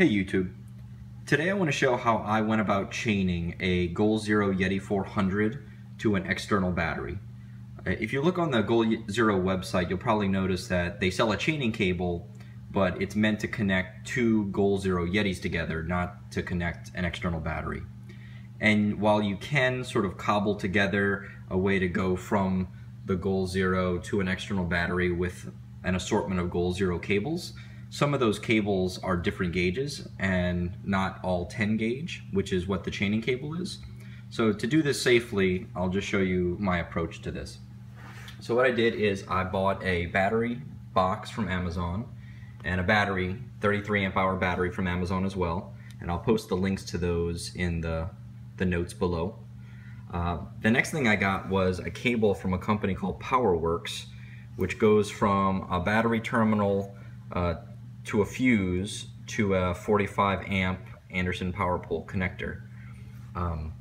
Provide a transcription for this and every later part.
Hey YouTube. Today I want to show how I went about chaining a Goal Zero Yeti 400 to an external battery. Uh, if you look on the Goal Zero website, you'll probably notice that they sell a chaining cable, but it's meant to connect two Goal Zero Yetis together, not to connect an external battery. And while you can sort of cobble together a way to go from the Goal Zero to an external battery with an assortment of Goal Zero cables, some of those cables are different gauges and not all 10 gauge, which is what the chaining cable is. So to do this safely, I'll just show you my approach to this. So what I did is I bought a battery box from Amazon and a battery, 33 amp hour battery from Amazon as well. And I'll post the links to those in the, the notes below. Uh, the next thing I got was a cable from a company called Powerwerx, which goes from a battery terminal uh, to a fuse to a 45 amp Anderson Powerpole connector. Um,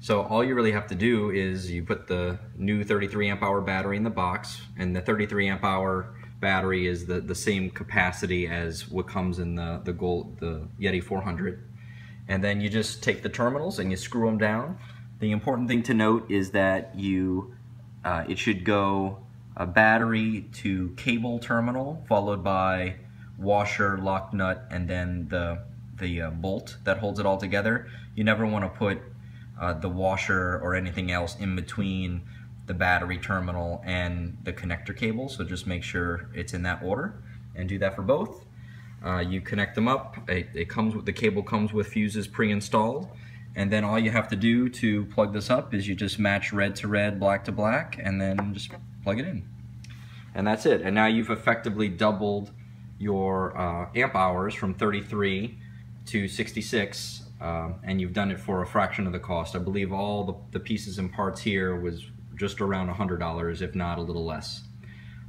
so all you really have to do is you put the new 33 amp hour battery in the box and the 33 amp hour battery is the, the same capacity as what comes in the, the, Gold, the Yeti 400. And then you just take the terminals and you screw them down. The important thing to note is that you uh, it should go a battery to cable terminal followed by washer, lock nut, and then the, the uh, bolt that holds it all together. You never want to put uh, the washer or anything else in between the battery terminal and the connector cable, so just make sure it's in that order and do that for both. Uh, you connect them up, it, it, comes with the cable comes with fuses pre-installed, and then all you have to do to plug this up is you just match red to red, black to black, and then just plug it in. And that's it. And now you've effectively doubled your uh, amp hours from 33 to 66 uh, and you've done it for a fraction of the cost. I believe all the, the pieces and parts here was just around $100 if not a little less.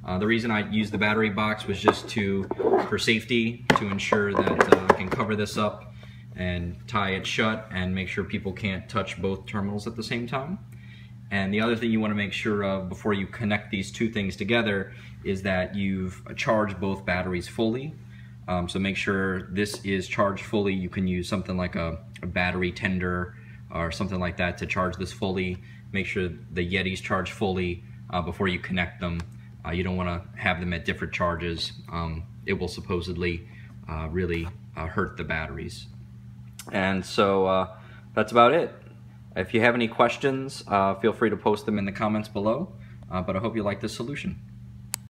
Uh, the reason I used the battery box was just to, for safety, to ensure that uh, I can cover this up and tie it shut and make sure people can't touch both terminals at the same time. And the other thing you want to make sure of before you connect these two things together is that you've charged both batteries fully. Um, so make sure this is charged fully. You can use something like a, a, battery tender or something like that to charge this fully. Make sure the Yeti's charged fully uh, before you connect them. Uh, you don't want to have them at different charges. Um, it will supposedly uh, really uh, hurt the batteries. And so uh, that's about it. If you have any questions, uh, feel free to post them in the comments below, uh, but I hope you like this solution.